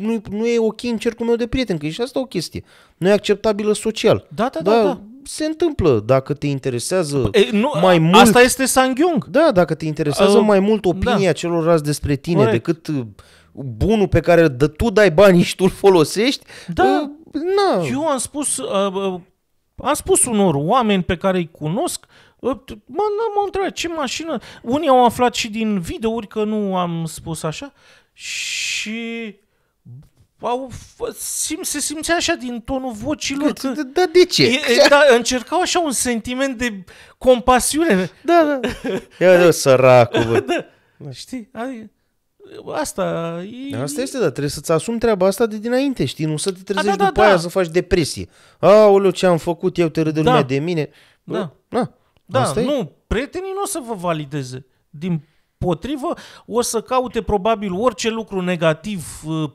nu, nu e ok în cercul meu de prieteni, că e și asta o chestie. Nu e acceptabilă social. Da, da, da, da. Se întâmplă dacă te interesează E, nu, mai mult. Asta este Sanghyung. Da, dacă te interesează Uh, mai mult opinia da. celorlalți despre tine Corect. decât uh, bunul pe care dă, tu dai banii și tu îl folosești, Da. uh, na. Eu am spus, uh, uh, am spus unor oameni pe care îi cunosc, uh, mă, m-au întrebat ce mașină. Unii au aflat și din videouri că nu am spus așa și au, f- sim, se simțea așa din tonul vocilor că... Da, da, de ce? E, e, da, încercau așa un sentiment de compasiune. Da, da. Ia de săracul, bă. Da, știi? Adică, asta e... Asta este, da, trebuie să-ți asumi treaba asta de dinainte, știi? Nu să te trezești da, da, după da. aia să faci depresie. Aoleu, ce am făcut eu, te râde Da. lumea de mine. Da. Na, Da, asta e. nu, prietenii nu o să vă valideze. Din potrivă, o să caute probabil orice lucru negativ uh,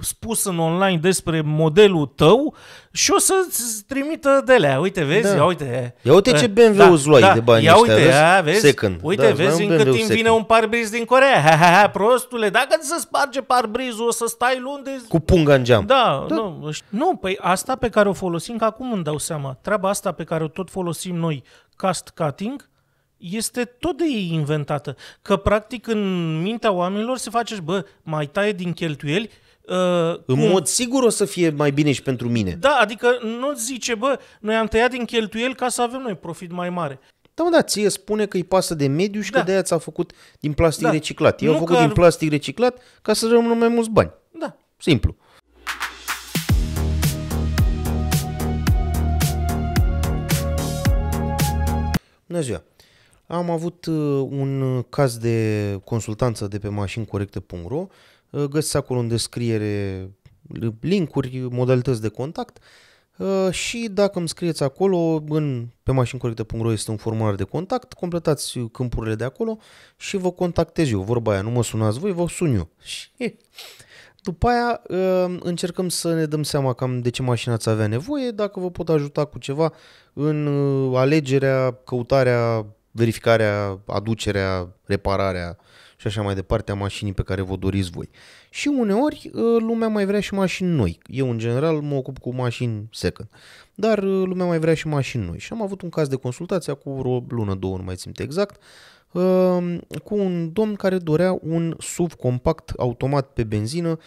spus în online despre modelul tău și o să-ți trimită de alea. Uite, vezi? Da. Ia uite. Ia uite ce Uh, BMW îți luai de banii Ia ăștia, uite, vezi? ia, vezi? Second. Uite, Da, îți luai vezi un încât BMW îmi vine second. un parbriz din Corea. Ha, ha, ha, prostule, dacă ți se sparge parbrizul, o să stai luni de Cu punga în geam. da, da. Nu, ș- nu, păi asta pe care o folosim, că acum îmi dau seama, treaba asta pe care o tot folosim noi, cast cutting, este tot de ei inventată. Că practic în mintea oamenilor se face, și, bă, mai taie din cheltuieli, uh, În cum- mod sigur o să fie mai bine și pentru mine. Da, adică nu zice, bă, noi am tăiat din cheltuieli ca să avem noi profit mai mare. Da, mă, da, ție spune că îi pasă de mediu și Da. că de aia ți-a făcut din plastic Da. reciclat. Eu Nu am făcut că din ar- plastic reciclat ca să rămână mai mulți bani. Da. Simplu. Bună ziua! Am avut uh, un uh, caz de consultanță de pe mașincorecte.ro. Uh, Găsiți acolo în descriere uh, linkuri, modalități de contact uh, și dacă îmi scrieți acolo, în, pe mașincorecte.ro este un formular de contact, completați câmpurile de acolo și vă contactez eu. Vorba aia, nu mă sunați voi, vă sun eu. Și după aia uh, încercăm să ne dăm seama cam de ce mașină ați avea nevoie, dacă vă pot ajuta cu ceva în uh, alegerea, căutarea, verificarea, aducerea, repararea și așa mai departe a mașinii pe care vă doriți voi. Și uneori uh, lumea mai vrea și mașini noi. Eu în general mă ocup cu mașini second. Dar uh, lumea mai vrea și mașini noi. Și am avut un caz de consultație cu vreo lună, două, nu mai țin exact, uh, cu un domn care dorea un SUV compact automat pe benzină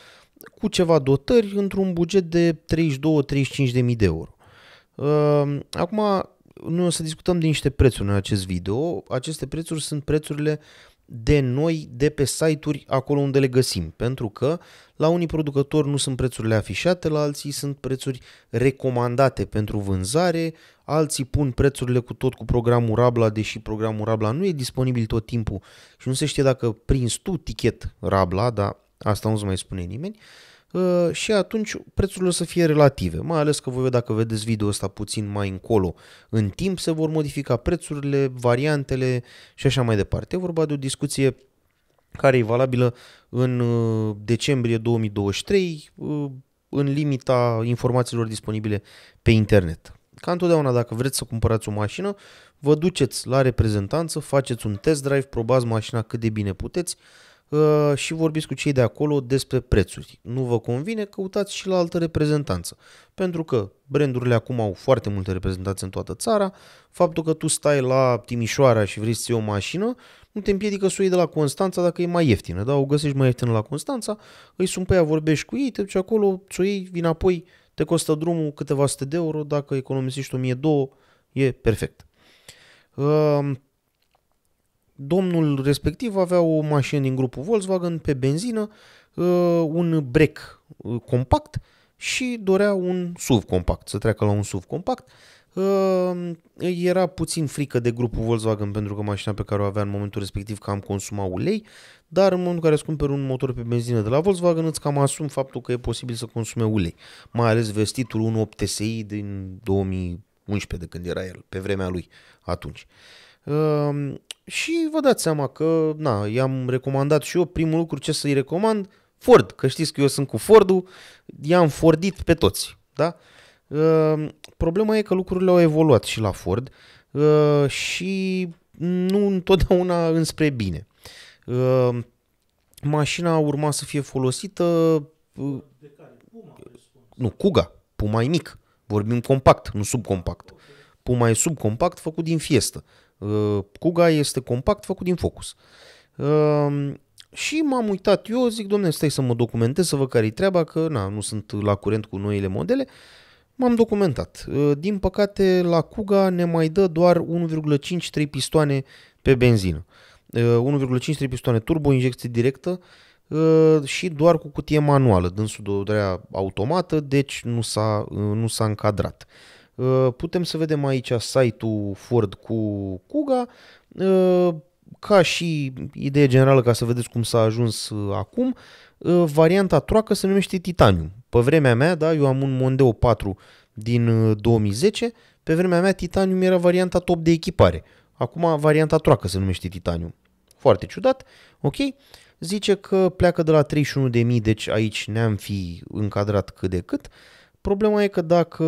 cu ceva dotări într-un buget de 32-35 de mii de euro. Uh, Acum, noi o să discutăm de niște prețuri în acest video. Aceste prețuri sunt prețurile de noi de pe site-uri acolo unde le găsim, pentru că la unii producători nu sunt prețurile afișate, la alții sunt prețuri recomandate pentru vânzare, alții pun prețurile cu tot cu programul Rabla, deși programul Rabla nu e disponibil tot timpul și nu se știe dacă prinzi tu tichet Rabla, dar asta nu se mai spune nimeni, Uh, și atunci prețurile o să fie relative, mai ales că voi dacă vedeți video ăsta puțin mai încolo în timp se vor modifica prețurile, variantele și așa mai departe. E vorba de o discuție care e valabilă în uh, decembrie 2023 uh, în limita informațiilor disponibile pe internet. Ca întotdeauna, dacă vreți să cumpărați o mașină, vă duceți la reprezentanță, faceți un test drive, probați mașina cât de bine puteți uh, și vorbiți cu cei de acolo despre prețuri. Nu vă convine, căutați și la altă reprezentanță. Pentru că brandurile acum au foarte multe reprezentanțe în toată țara, faptul că tu stai la Timișoara și vrei să iei o mașină, nu te împiedică să o iei de la Constanța dacă e mai ieftină. Da? O găsești mai ieftină la Constanța, îi sun pe ea, vorbești cu ei, te duci acolo, ți-o iei, vin apoi, te costă drumul câteva sute de euro, dacă economisești 1002, e perfect. Uh, domnul respectiv avea o mașină din grupul Volkswagen pe benzină, uh, un break uh, compact și dorea un SUV compact, să treacă la un SUV compact. Uh, Era puțin frică de grupul Volkswagen pentru că mașina pe care o avea în momentul respectiv cam consuma ulei, dar în momentul în care îți cumperi un motor pe benzină de la Volkswagen îți cam asum faptul că e posibil să consume ulei, mai ales vestitul 1.8 TSI din 2011 de când era el, pe vremea lui atunci. Uh, și vă dați seama că, na, i-am recomandat și eu primul lucru ce să-i recomand, Ford, că știți că eu sunt cu Fordul, i-am Fordit pe toți, da? Uh, problema e că lucrurile au evoluat și la Ford uh, și nu întotdeauna înspre bine. Uh, mașina urma să fie folosită uh, nu, Kuga, Puma e mic. Vorbim compact, nu subcompact. Puma e subcompact făcut din fiestă. Uh, Kuga este compact făcut din Focus. Uh, și m-am uitat eu, zic, domne, stai să mă documentez, să văd care-i treaba, că na, nu sunt la curent cu noile modele. M-am documentat. Uh, din păcate, la Kuga ne mai dă doar 1,5-3 pistoane pe benzină. 1,5-3 pistoane turbo, injecție directă și doar cu cutie manuală, dânsul de automată, deci nu s-a, nu s-a încadrat. Putem să vedem aici site-ul Ford cu Kuga, ca și idee generală ca să vedeți cum s-a ajuns acum, varianta troacă se numește Titanium. Pe vremea mea, da, eu am un Mondeo 4 din 2010, pe vremea mea Titanium era varianta top de echipare. Acum varianta troacă se numește Titanium. Foarte ciudat, ok? Zice că pleacă de la 31.000, deci aici ne-am fi încadrat cât de cât. Problema e că dacă,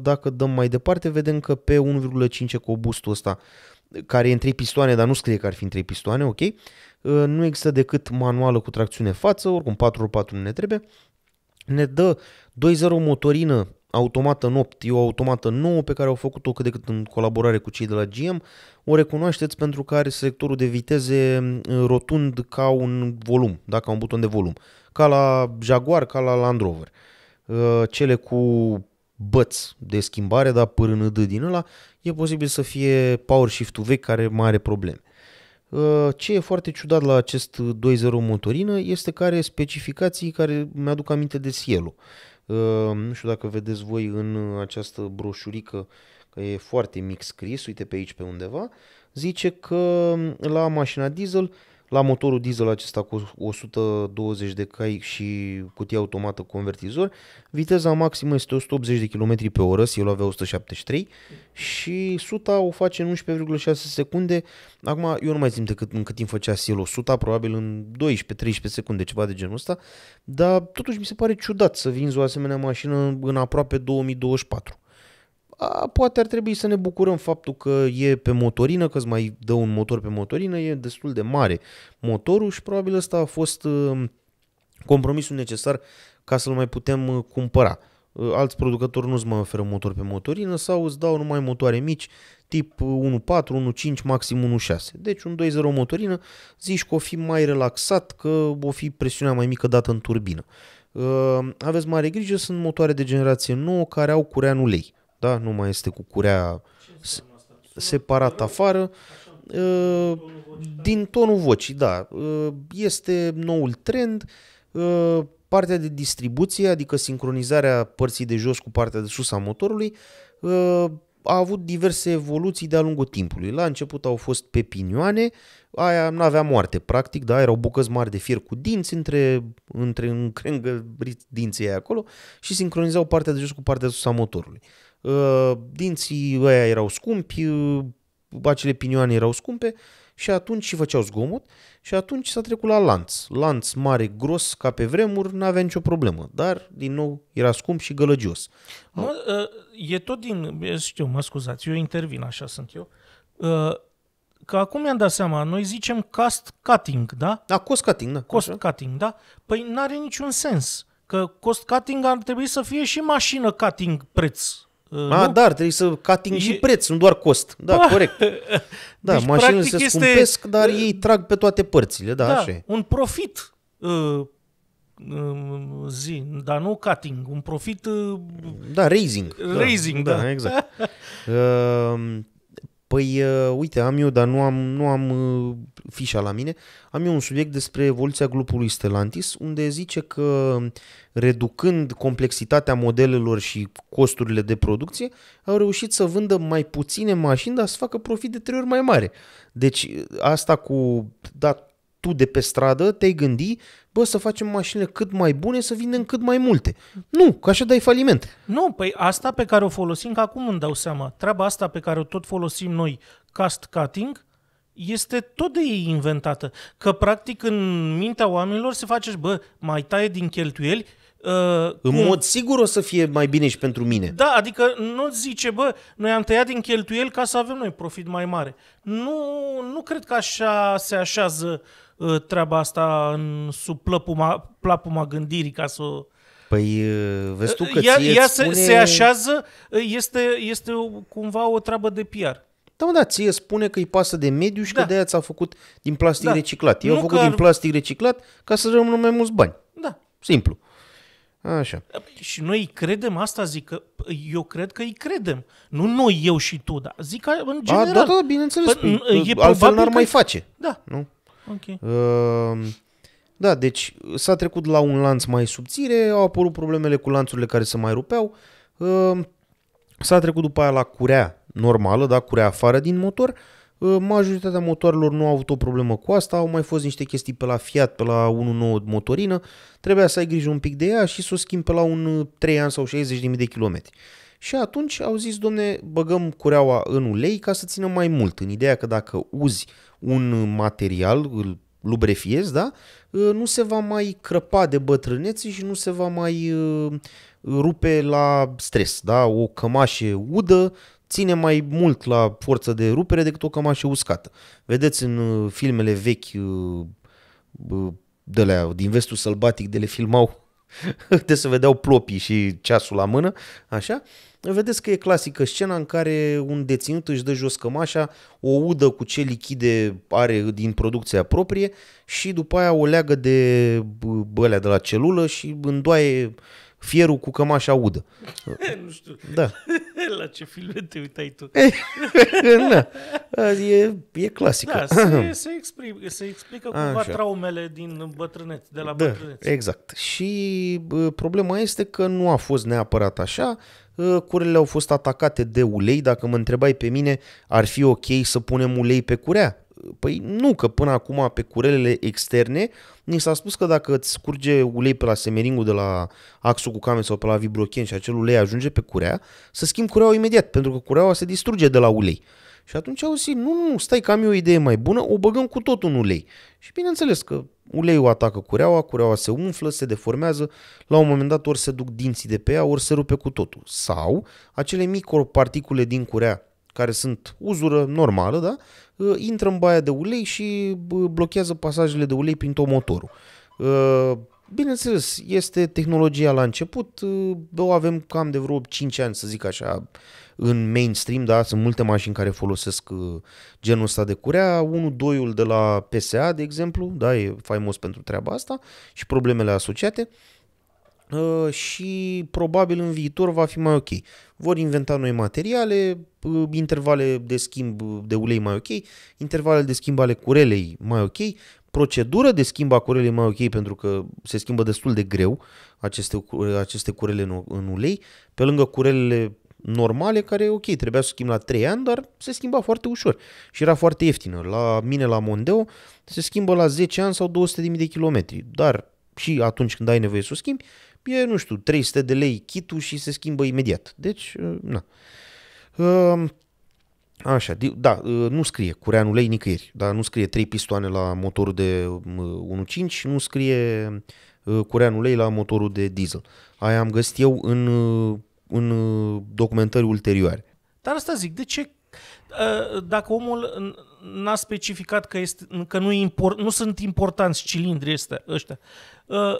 dacă dăm mai departe, vedem că pe 1,5 cu bustul ăsta, care e în 3 pistoane, dar nu scrie că ar fi în 3 pistoane, ok? Nu există decât manuală cu tracțiune față, oricum 4x4 nu ne trebuie. Ne dă 2.0 motorină automată în 8, e o automată nouă pe care au făcut-o cât de cât în colaborare cu cei de la GM. O recunoașteți pentru că are selectorul de viteze rotund ca un volum, da? ca un buton de volum. Ca la Jaguar, ca la Land Rover. Uh, cele cu băți de schimbare, dar D din ăla, e posibil să fie power shift-ul vechi care mai are probleme. Uh, ce e foarte ciudat la acest 2.0 motorină este că are specificații care mi-aduc aminte de Cielo. Ehm, nu știu dacă vedeți voi în această broșurică, că e foarte mic scris, uite pe aici pe undeva, zice că la mașina diesel la motorul diesel acesta cu 120 de cai și cutie automată convertizor, viteza maximă este 180 de km pe oră, el avea 173 și suta o face în 11,6 secunde. Acum eu nu mai țin cât, în cât timp făcea Cielo 100, probabil în 12-13 secunde, ceva de genul ăsta, dar totuși mi se pare ciudat să vinzi o asemenea mașină în aproape 2024 a, poate ar trebui să ne bucurăm faptul că e pe motorină, că îți mai dă un motor pe motorină, e destul de mare motorul și probabil ăsta a fost uh, compromisul necesar ca să-l mai putem uh, cumpăra. Uh, alți producători nu-ți mai oferă motor pe motorină sau îți dau numai motoare mici tip 1.4, 1.5, maxim 1.6. Deci un 2.0 motorină zici că o fi mai relaxat, că o fi presiunea mai mică dată în turbină. Aveți mare grijă, sunt motoare de generație nouă care au curea în ulei da? nu mai este cu curea separat afară. Uh, din tonul vocii, da. Uh, este noul trend. Uh, partea de distribuție, adică sincronizarea părții de jos cu partea de sus a motorului, a avut diverse evoluții de-a lungul timpului. La început au fost pe pinioane, aia nu avea moarte, practic, da, erau bucăți mari de fier cu dinți între, între încrengă dinții aia acolo și sincronizau partea de jos cu partea de sus a motorului. Uh, dinții ăia erau scumpi, uh, acele pinioane erau scumpe și atunci și făceau zgomot și atunci s-a trecut la lanț. Lanț mare, gros, ca pe vremuri, n-avea nicio problemă, dar din nou era scump și gălăgios. Mă, uh, e tot din, știu, mă scuzați, eu intervin, așa sunt eu, că acum mi-am dat seama, noi zicem cost cutting, da? Da, cost cutting, da. Cost așa. cutting, da? Păi n-are niciun sens, că cost cutting ar trebui să fie și mașină cutting preț. Uh, A, dar trebuie să cutting e... și preț, nu doar cost. Da, ba, corect. Da, deci, mașinile se este... scumpesc, dar ei trag pe toate părțile, da, da așa e. un profit uh, zi, dar nu cutting, un profit... Uh, da, raising. Raising, da. da. da exact. uh, Păi, uh, uite, am eu, dar nu am, nu am uh, fișa la mine, am eu un subiect despre evoluția grupului Stellantis, unde zice că reducând complexitatea modelelor și costurile de producție, au reușit să vândă mai puține mașini, dar să facă profit de trei ori mai mare. Deci asta cu, da, tu de pe stradă te-ai gândi, bă, să facem mașinile cât mai bune, să vindem cât mai multe. Nu, că așa dai faliment. Nu, păi asta pe care o folosim, că acum îmi dau seama, treaba asta pe care o tot folosim noi, cast cutting, este tot de ei inventată. Că practic în mintea oamenilor se face, bă, mai taie din cheltuieli, Uh, în cum? mod sigur o să fie mai bine și pentru mine. Da, adică nu zice, bă, noi am tăiat din cheltuieli ca să avem noi profit mai mare. Nu, nu cred că așa se așează uh, treaba asta în, sub plăpuma, plapuma gândirii ca să o... Păi, uh, vezi tu că ea ție ea îți se, spune... se așează, uh, este, este o, cumva o treabă de PR. Da, mă, da, ție spune că îi pasă de mediu și Da. că de-aia ți-a făcut din plastic Da. reciclat. Ei Nu au făcut că ar- din plastic reciclat ca să rămână mai mulți bani. Da. Simplu. Așa. Și noi îi credem asta, zic că eu cred că îi credem. Nu noi, eu și tu, dar zic că în A, general. da, da, bineînțeles. Păi, Păi, e altfel probabil n-ar că- mai face. Da, Nu? ok. Uh, da, deci s-a trecut la un lanț mai subțire, au apărut problemele cu lanțurile care se mai rupeau, uh, s-a trecut după aia la curea normală, da, curea afară din motor, uh, majoritatea motoarelor nu au avut o problemă cu asta, au mai fost niște chestii pe la Fiat, pe la 1.9 motorină, trebuia să ai grijă un pic de ea și să o schimbi pe la un uh, 3 ani sau 60.000 de kilometri. Și atunci au zis, domne, băgăm cureaua în ulei ca să țină mai mult, în ideea că dacă uzi un material, îl lubrefiezi, da? Uh, nu se va mai crăpa de bătrânețe și nu se va mai uh, rupe la stres, da? O cămașă udă ține mai mult la forță de rupere decât o cămașă uscată. Vedeți în uh, filmele vechi uh, uh, de la, din vestul sălbatic de le filmau de să vedeau plopii și ceasul la mână, așa, vedeți că e clasică scena în care un deținut își dă jos cămașa, o udă cu ce lichide are din producția proprie și după aia o leagă de b- bălea de la celulă și îndoaie fierul cu cămașa udă. nu știu Da. la ce filme te uitai tu. da. E, e clasică. Da, se, se, exprim, se explică cumva Așa. traumele din bătrâneți, de la Da, bătrâneți. exact. Și bă, problema este că nu a fost neapărat așa. Uh, Curele au fost atacate de ulei. Dacă mă întrebai pe mine, ar fi ok să punem ulei pe curea? Păi nu, că până acum pe curelele externe ni s-a spus că dacă îți scurge ulei pe la semeringul de la axul cu camen sau pe la vibrochen și acel ulei ajunge pe curea, să schimb cureaua imediat, pentru că cureaua se distruge de la ulei. Și atunci au zis, nu, nu, nu, stai că am eu o idee mai bună, o băgăm cu tot în ulei. Și bineînțeles că uleiul atacă cureaua, cureaua se umflă, se deformează, la un moment dat ori se duc dinții de pe ea, ori se rupe cu totul. Sau acele microparticule din curea, care sunt uzură normală, da? Uh, intră în baia de ulei și bă, blochează pasajele de ulei prin tot motorul. Uh, Bineînțeles, este tehnologia la început, uh, o avem cam de vreo 5 ani, să zic așa, în mainstream, da, sunt multe mașini care folosesc uh, genul ăsta de curea, 1-2-ul de la PSA, de exemplu, da, e faimos pentru treaba asta și problemele asociate. uh, și probabil în viitor va fi mai ok. Vor inventa noi materiale, uh, intervale de schimb de ulei mai ok, intervale de schimb ale curelei mai ok, procedură de schimb a curelei mai ok pentru că se schimbă destul de greu aceste, cu- aceste curele în, în ulei, pe lângă curelele normale care, ok, trebuia să schimb la 3 ani, dar se schimba foarte ușor și era foarte ieftină. La mine, la Mondeo, se schimbă la 10 ani sau 200.000 de kilometri, dar și atunci când ai nevoie să o schimbi, e, nu știu, 300 de lei kitul și se schimbă imediat. Deci, uh, na. Uh, Așa, di- da, uh, nu scrie cureanul lei nicăieri, dar nu scrie 3 pistoane la motorul de um, 1.5 și nu scrie uh, cureanul lei la motorul de diesel. Aia am găsit eu în, uh, în uh, documentări ulterioare. Dar asta zic, de ce uh, dacă omul n- n-a specificat că, este, că nu, e import, nu sunt importanți cilindrii ăstea, ăștia, uh,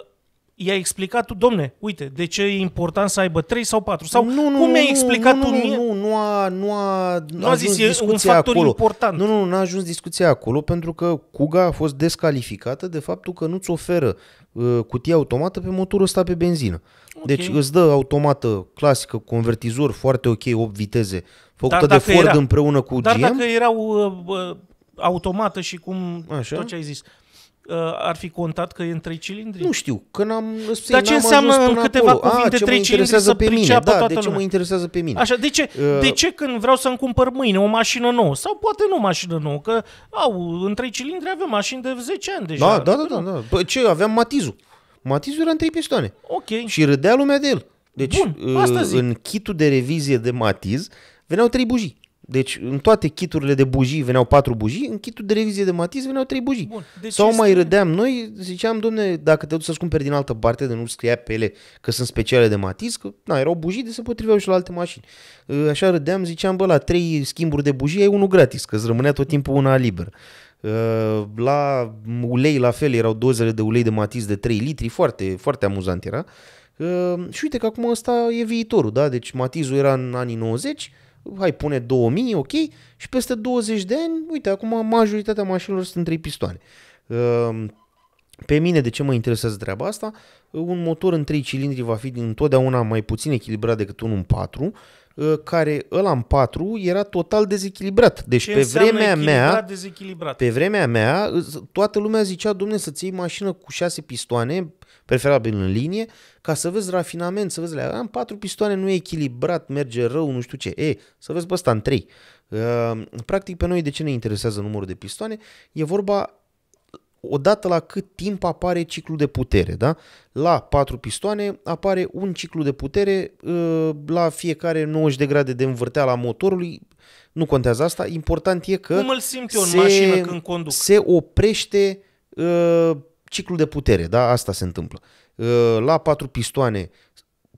i-a explicat tu, domne, uite, de ce e important să aibă 3 sau 4? Sau cum mi-ai explicat nu, tu nu, mie? Nu, nu a, nu a, Nu a ajuns zis, e un discuția factor acolo. important. Nu, nu, nu a ajuns discuția acolo pentru că Kuga a fost descalificată de faptul că nu-ți oferă uh, cutie automată pe motorul ăsta pe benzină. Deci îți dă automată clasică, convertizor foarte ok, 8 viteze, făcută Dar de dacă Ford era- împreună cu Dar GM. dacă erau uh, uh, automată și cum Așa. tot ce ai zis, uh, ar fi contat că e în 3 cilindri? Nu știu, că n-am Dar ce n-am înseamnă ajuns în până câteva acolo. cuvinte A, ce mă trei cilindri interesează să pe mine, priceapă da, toată de ce mă lumea? interesează pe mine. Așa, de ce, Uh, de ce când vreau să-mi cumpăr mâine o mașină nouă? Sau poate nu mașină nouă, că au, în 3 cilindri avem mașini de 10 ani deja. Da, da, da, Adică da, nu. da. Păi ce, aveam Matizul. Matizul era în trei pistoane. Ok. Și râdea lumea de el. Deci, Bun, asta uh, zic. în kitul de revizie de Matiz veneau trei bujii. Deci în toate kiturile de bujii veneau patru bujii, în kitul de revizie de Matiz veneau trei bujii. Bun. Deci Sau este- mai râdeam noi, ziceam, domne, dacă te duci să-ți cumperi din altă parte, de nu scria pe ele că sunt speciale de Matiz, că na, erau bujii de se potriveau și la alte mașini. Uh, Așa râdeam, ziceam, bă, la trei schimburi de bujii ai unul gratis, că îți rămânea tot timpul una liberă. Uh, La ulei, la fel, erau dozele de ulei de Matiz de 3 litri, foarte, foarte amuzant era. Uh, Și uite că acum ăsta e viitorul, da? Deci Matizul era în anii 90, hai pune 2000, ok, și peste 20 de ani, uite, acum majoritatea mașinilor sunt trei pistoane. Uh, Pe mine, de ce mă interesează treaba asta? Un motor în 3 cilindri va fi întotdeauna mai puțin echilibrat decât unul în 4, care ăla în 4 era total dezechilibrat. Deci Ce pe înseamnă vremea mea, echilibrat, dezechilibrat. pe vremea mea, toată lumea zicea, domne, să-ți iei mașină cu șase pistoane, preferabil în linie, ca să vezi rafinament, să vezi, la- am patru pistoane, nu e echilibrat, merge rău, nu știu ce. E, să vezi pe ăsta în trei. Uh, Practic, pe noi de ce ne interesează numărul de pistoane? E vorba odată la cât timp apare ciclul de putere, da? La 4 pistoane apare un ciclu de putere uh, la fiecare 90 de grade de învârteală a motorului. Nu contează asta, important e că Cum îl simt eu în mașină când conduc? se oprește uh, ciclul de putere, da? Asta se întâmplă. Uh, la 4 pistoane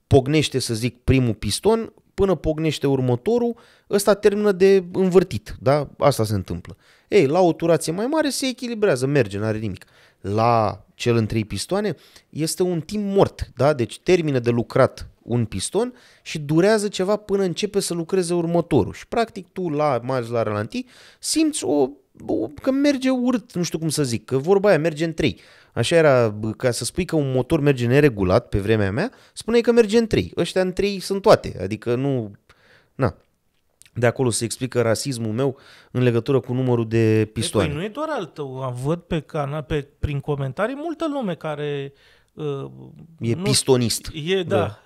pognește, să zic, primul piston, până pognește următorul, ăsta termină de învârtit, da? Asta se întâmplă. Ei, la o turație mai mare se echilibrează, merge, n-are nimic. La cel în trei pistoane este un timp mort, da? Deci termină de lucrat un piston și durează ceva până începe să lucreze următorul. Și practic tu, la, mai ales la ralanti, simți o, o, că merge urât, nu știu cum să zic, că vorba aia merge în trei. Așa era, bă, ca să spui că un motor merge neregulat pe vremea mea, spuneai că merge în trei. Ăștia în trei sunt toate, adică nu... Na. De acolo se explică rasismul meu în legătură cu numărul de pistoane. Păi nu e doar al tău. Am văd pe canal, pe, prin comentarii, multă lume care... Uh, e nu, pistonist. E, da.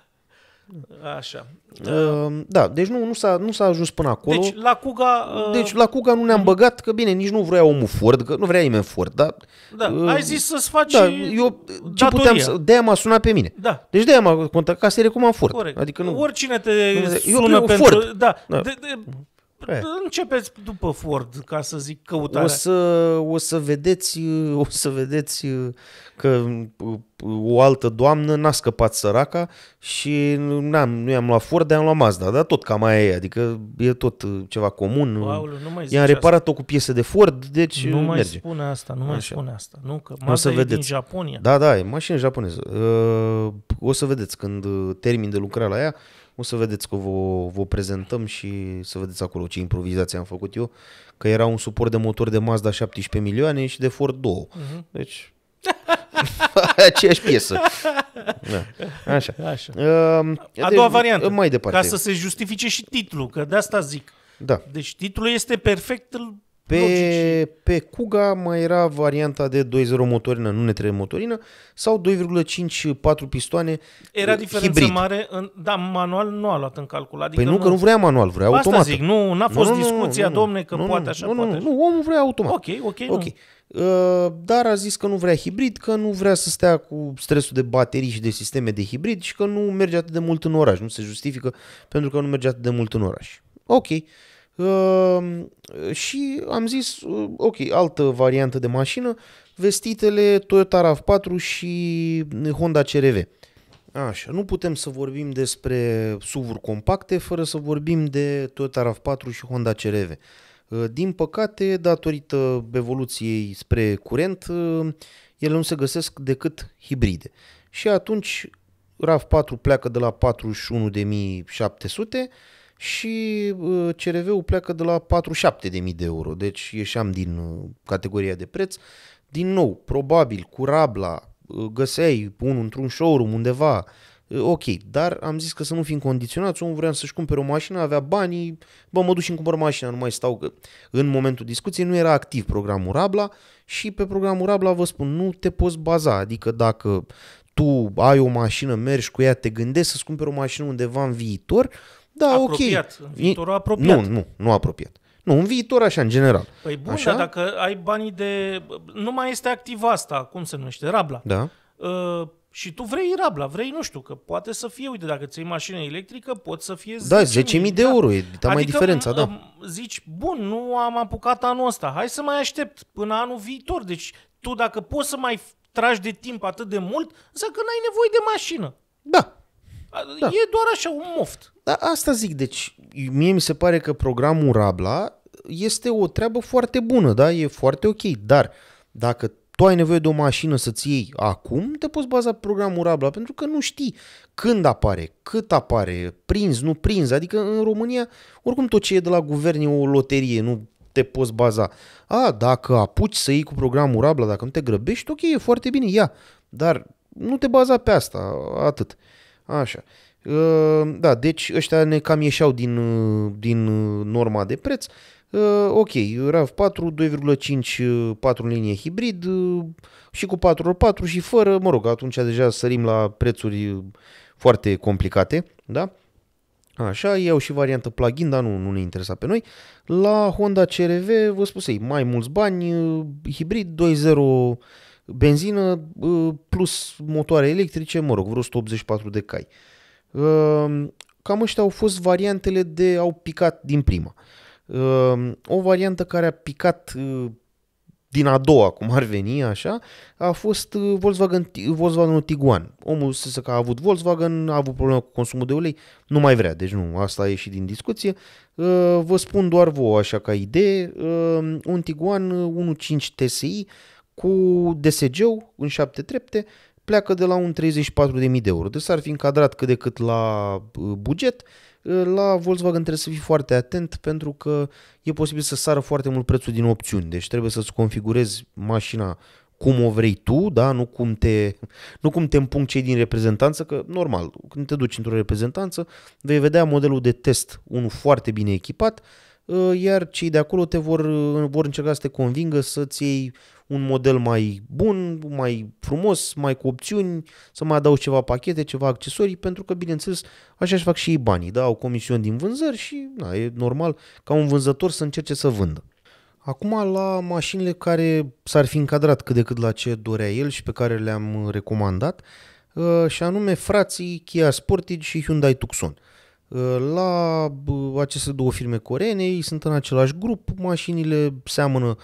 Așa. Uh, da, deci nu, nu, s-a, nu s-a ajuns până acolo. Deci, la Cuga... Uh, Deci la Cuga nu ne-am băgat, că bine, nici nu vrea omul Ford, că nu vrea nimeni Ford, dar... da, uh, ai zis să-ți faci Da, eu ce datoria. puteam să... De-aia m-a sunat pe mine. Da, Deci de-aia m-a contactat ca să-i recomand Ford. corect. Adică nu... Oricine te Eu sună prin pentru... Ford. Da, Da. De, de, E. începeți după Ford, ca să zic căutarea. O să, o să vedeți, o să vedeți că o altă doamnă n-a scăpat săraca și n-am, nu i-am luat Ford, am luat Mazda, dar tot cam aia e, adică e tot ceva comun. Aoleu, nu mai zici I-am asta. reparat-o cu piese de Ford, deci Nu mai merge. spune asta, nu mai Așa. spune asta. Nu, că să Mazda e din vedeți. Japonia. Da, da, e mașină japoneză. Uh, O să vedeți când uh, termin de lucrat la ea, o să vedeți că vă, vă prezentăm și să vedeți acolo ce improvizație am făcut eu, că era un suport de motor de Mazda 17 milioane și de Ford 2. Mhm. Deci, aceeași piesă. Da. Așa. Așa. Uh, A doua variantă. Mai departe. Ca să se justifice și titlul, că de asta zic. Da. Deci titlul este perfect logic. Pe, pe Kuga mai era varianta de 2.0 motorină, nu ne trebuie motorină, sau 2,5 4 pistoane Era uh, diferență hibrid. mare, în, da, manual nu a luat în calcul. Adică Păi nu, că nu vrea manual, vrea Asta automat. zic, nu, n-a fost discuția, domne, că poate așa, nu, nu, poate nu, așa. Nu, omul vrea automat. Ok, ok, Ok. nu. Uh, dar a zis că nu vrea hibrid, că nu vrea să stea cu stresul de baterii și de sisteme de hibrid și că nu merge atât de mult în oraș. Nu se justifică pentru că nu merge atât de mult în oraș. Ok. Uh, și am zis, uh, ok, altă variantă de mașină, vestitele Toyota RAV4 și Honda CRV. Așa, nu putem să vorbim despre SUV-uri compacte fără să vorbim de Toyota RAV4 și Honda CRV. Uh, Din păcate, datorită evoluției spre curent, uh, ele nu se găsesc decât hibride. Și atunci RAV4 pleacă de la 41.700 și uh, CRV-ul pleacă de la 47.000 de euro. Deci ieșeam din uh, categoria de preț. Din nou, probabil cu Rabla uh, găseai unul într-un showroom undeva, uh, ok, dar am zis că să nu fim condiționați, omul vrea să-și cumpere o mașină, avea banii, bă, mă duc și îmi cumpăr mașina, nu mai stau, că în momentul discuției nu era activ programul Rabla și pe programul Rabla vă spun, nu te poți baza, adică dacă tu ai o mașină, mergi cu ea, te gândești să-ți cumperi o mașină undeva în viitor, da, Apropiat, ok. în viitorul apropiat. Nu, nu, nu apropiat. Nu, în viitor așa, în general. Păi bun, Așa? dar dacă ai banii de... Nu mai este activ asta, cum se numește, Rabla. Da. Uh, Și tu vrei rabla, vrei, nu știu, că poate să fie, uite, dacă ți iei mașină electrică, pot să fie 10.000. Da, 10.000 de euro, e da mai diferența, da. m- Zici, bun, nu am apucat anul ăsta, hai să mai aștept până anul viitor. Deci tu dacă poți să mai tragi de timp atât de mult, înseamnă că n-ai nevoie de mașină. Da, Da. E doar așa un moft. Da, asta zic, deci mie mi se pare că programul Rabla este o treabă foarte bună, da, e foarte ok, dar dacă tu ai nevoie de o mașină să-ți iei acum, te poți baza pe programul Rabla, pentru că nu știi când apare, cât apare, prins, nu prins, adică în România, oricum tot ce e de la guvern e o loterie, nu te poți baza. A, dacă apuci să iei cu programul Rabla, dacă nu te grăbești, ok, e foarte bine, ia, dar nu te baza pe asta, atât. Așa. Uh, Da, deci ăștia ne cam ieșeau din, uh, din uh, norma de preț. Uh, Ok, RAV4, 2,5, uh, 4 în linie hibrid uh, și cu 4x4 și fără, mă rog, atunci deja sărim la prețuri uh, foarte complicate, da? Așa, iau și variantă plug-in, dar nu, nu ne interesa pe noi. La Honda CRV, vă spusei, mai mulți bani, uh, hibrid 2.0 benzină uh, plus motoare electrice, mă rog, vreo 184 de cai. Uh, Cam ăștia au fost variantele de au picat din prima. Uh, O variantă care a picat uh, din a doua, cum ar veni, așa, a fost uh, Volkswagen, Volkswagen Tiguan. Omul să că a avut Volkswagen, a avut problemă cu consumul de ulei, nu mai vrea, deci nu, asta a ieșit din discuție. Uh, Vă spun doar vouă așa ca idee, uh, un Tiguan uh, 1.5 TSI cu DSG-ul în șapte trepte, pleacă de la un 34.000 de euro. Deci s-ar fi încadrat cât de cât la uh, buget. Uh, La Volkswagen trebuie să fii foarte atent pentru că e posibil să sară foarte mult prețul din opțiuni. Deci trebuie să-ți configurezi mașina cum o vrei tu, da? nu, cum te, nu cum te împung cei din reprezentanță, că normal, când te duci într-o reprezentanță, vei vedea modelul de test, unul foarte bine echipat, uh, iar cei de acolo te vor, uh, vor încerca să te convingă să-ți iei un model mai bun, mai frumos, mai cu opțiuni, să mai adaugi ceva pachete, ceva accesorii, pentru că, bineînțeles, așa își fac și ei banii, da? au comisiuni din vânzări și na, e normal ca un vânzător să încerce să vândă. Acum la mașinile care s-ar fi încadrat cât de cât la ce dorea el și pe care le-am recomandat, uh, și anume frații Kia Sportage și Hyundai Tucson. Uh, La bă, aceste două firme coreene, ei sunt în același grup, mașinile seamănă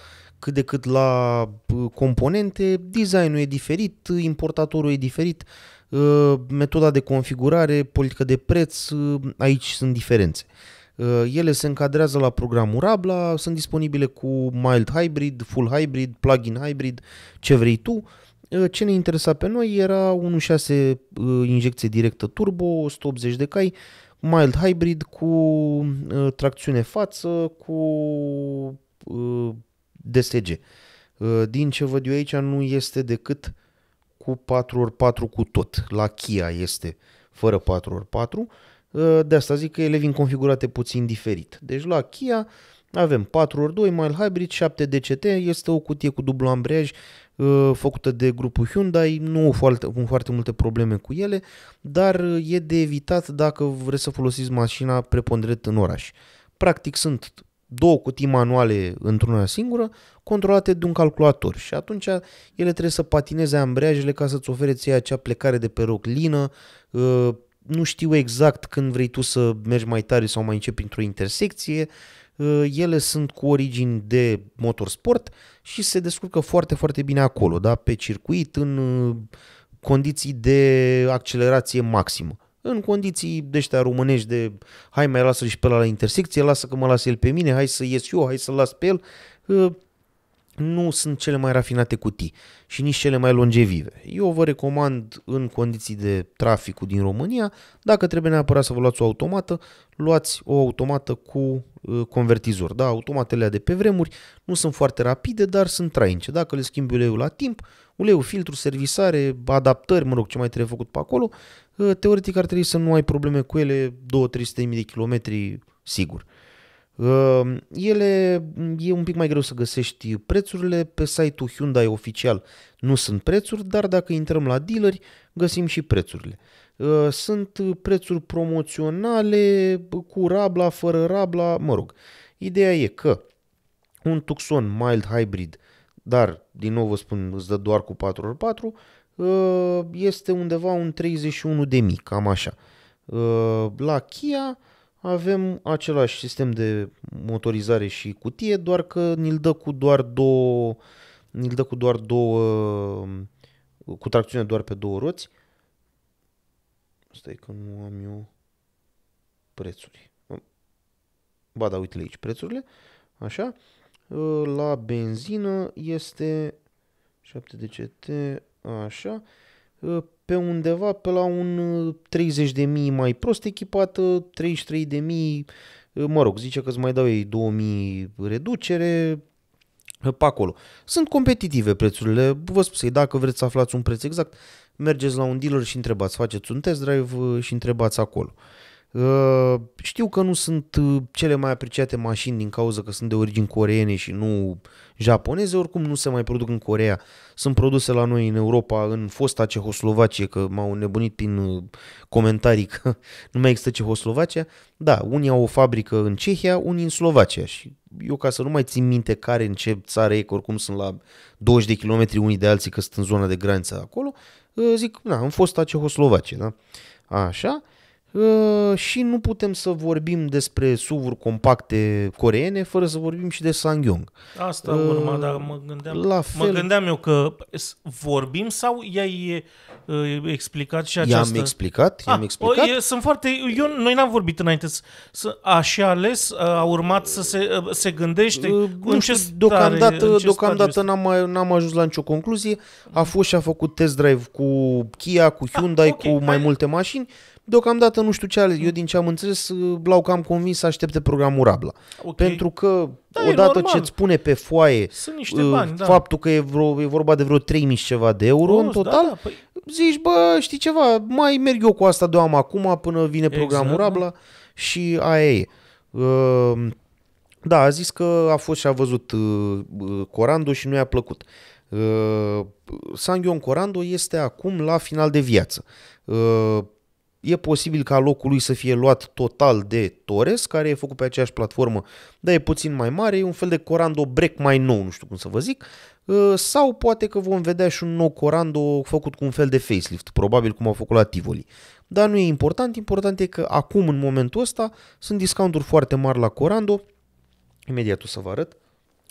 cât de cât la bă, componente, designul e diferit, importatorul e diferit, uh, metoda de configurare, politică de preț, uh, aici sunt diferențe. Uh, Ele se încadrează la programul Rabla, sunt disponibile cu mild hybrid, full hybrid, plug-in hybrid, ce vrei tu. Uh, Ce ne interesa pe noi era 1.6 uh, injecție directă turbo, 180 de cai, mild hybrid cu uh, tracțiune față, cu uh, DSG. Uh, Din ce văd eu aici nu este decât cu 4x4 cu tot. La Kia este fără 4x4. Uh, De asta zic că ele vin configurate puțin diferit. Deci la Kia avem 4x2, mild hybrid, 7 DCT, este o cutie cu dublu ambreiaj uh, făcută de grupul Hyundai, nu au foarte, au foarte multe probleme cu ele, dar uh, e de evitat dacă vreți să folosiți mașina preponderent în oraș. Practic sunt două cutii manuale într-una singură, controlate de un calculator și atunci ele trebuie să patineze ambreiajele ca să-ți ofere ție acea plecare de pe roc lină, uh, nu știu exact când vrei tu să mergi mai tare sau mai începi într-o intersecție, Uh, ele sunt cu origini de motorsport și se descurcă foarte, foarte bine acolo, da? pe circuit, în uh, condiții de accelerație maximă. În condiții de ăștia românești de hai mai lasă și pe ăla la intersecție, lasă că mă lasă el pe mine, hai să ies eu, hai să-l las pe el, uh, nu sunt cele mai rafinate cutii și nici cele mai longevive. Eu vă recomand în condiții de traficul din România, dacă trebuie neapărat să vă luați o automată, luați o automată cu uh, convertizor. Da, automatele de pe vremuri nu sunt foarte rapide, dar sunt trainice. Dacă le schimbi uleiul la timp, uleiul, filtru, servisare, adaptări, mă rog, ce mai trebuie făcut pe acolo, uh, teoretic ar trebui să nu ai probleme cu ele 2-300 de kilometri sigur. Uh, Ele e un pic mai greu să găsești prețurile, pe site-ul Hyundai oficial nu sunt prețuri, dar dacă intrăm la dealeri găsim și prețurile. Uh, Sunt prețuri promoționale cu rabla, fără rabla, mă rog. Ideea e că un Tucson mild hybrid, dar din nou vă spun îți dă doar cu 4x4, uh, este undeva un 31 de mii, cam așa. Uh, La Kia avem același sistem de motorizare și cutie, doar că ni-l dă cu doar două, ni-l dă cu doar două, cu tracțiune doar pe două roți. Stai că nu am eu prețuri. Ba da, uite aici prețurile. Așa. La benzină este 7 de CT, așa, pe undeva pe la un 30 de mii mai prost echipată, 33 de mii, mă rog, zice că îți mai dau ei 2000 reducere, pe acolo. Sunt competitive prețurile, vă spun, dacă vreți să aflați un preț exact, mergeți la un dealer și întrebați, faceți un test drive și întrebați acolo. Uh, știu că nu sunt uh, cele mai apreciate mașini din cauza că sunt de origini coreene și nu japoneze, oricum nu se mai produc în Corea. Sunt produse la noi în Europa, în fosta Cehoslovacie, că m-au nebunit prin uh, comentarii că nu mai există Cehoslovacia. Da, unii au o fabrică în Cehia, unii în Slovacia și eu ca să nu mai țin minte care în ce țară e, că oricum sunt la 20 de kilometri unii de alții că sunt în zona de graniță acolo, zic, na, în fosta Cehoslovacie, da? Așa, Uh, și nu putem să vorbim despre SUV-uri compacte coreene fără să vorbim și de Sangyong. Asta uh, urma, dar mă gândeam, la fel, mă gândeam eu că vorbim sau i-ai uh, explicat și aceasta? I-am explicat, i-am ah, explicat. O, e, sunt foarte, eu, noi n-am vorbit înainte, să, a și ales, a urmat să se, se gândește. Uh, nu știu, ce deocamdată, stare, deocamdată n-am, mai, n-am ajuns la nicio concluzie. A fost și a făcut test drive cu Kia, cu ah, Hyundai, ah, okay, cu mai hai. multe mașini Deocamdată nu știu ce ales. Eu din ce am înțeles l-au cam convins să aștepte programul Rabla. Okay. Pentru că da, odată ce îți pune pe foaie Sunt niște bani, da. faptul că e, vreo, e vorba de vreo 3000 ceva de euro Prost, în da, total, da, da, păi... zici, bă, știi ceva, mai merg eu cu asta de am acum până vine exact, programul da. Rabla și aia e. Uh, da, a zis că a fost și a văzut uh, Corando și nu i-a plăcut. Uh, Sangyon Corando este acum la final de viață. Uh, E posibil ca locul lui să fie luat total de Torres, care e făcut pe aceeași platformă, dar e puțin mai mare, e un fel de Corando break mai nou, nu știu cum să vă zic, uh, sau poate că vom vedea și un nou Corando făcut cu un fel de facelift, probabil cum au făcut la Tivoli. Dar nu e important, important e că acum, în momentul ăsta, sunt discounturi foarte mari la Corando, imediat o să vă arăt.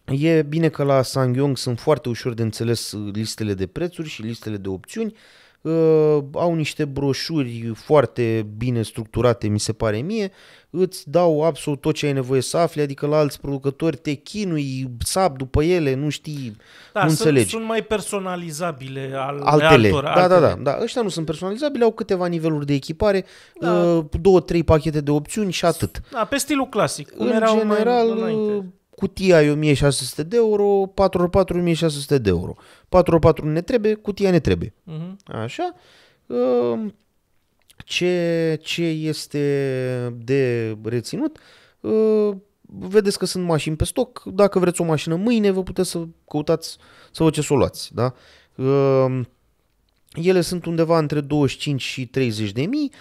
E bine că la Sangyong sunt foarte ușor de înțeles listele de prețuri și listele de opțiuni, uh, au niște broșuri foarte bine structurate, mi se pare mie, îți dau absolut tot ce ai nevoie să afli, adică la alți producători te chinui, sap după ele, nu știi, da, nu sunt, înțelegi. sunt mai personalizabile al altele. altor. Da, altele. da, da, da, ăștia nu sunt personalizabile, au câteva niveluri de echipare, da. uh, două, trei pachete de opțiuni și atât. Da, pe stilul clasic. Cum În erau general, mai înainte cutia e 1600 de euro, 4x4 1600 de euro. 4x4 ne trebuie, cutia ne trebuie. Uh-huh. Așa. Ehm, ce, ce este de reținut? Ehm, vedeți că sunt mașini pe stoc. Dacă vreți o mașină mâine, vă puteți să căutați să vă ce să o luați. Da? Ehm, ele sunt undeva între 25 și 30 de mii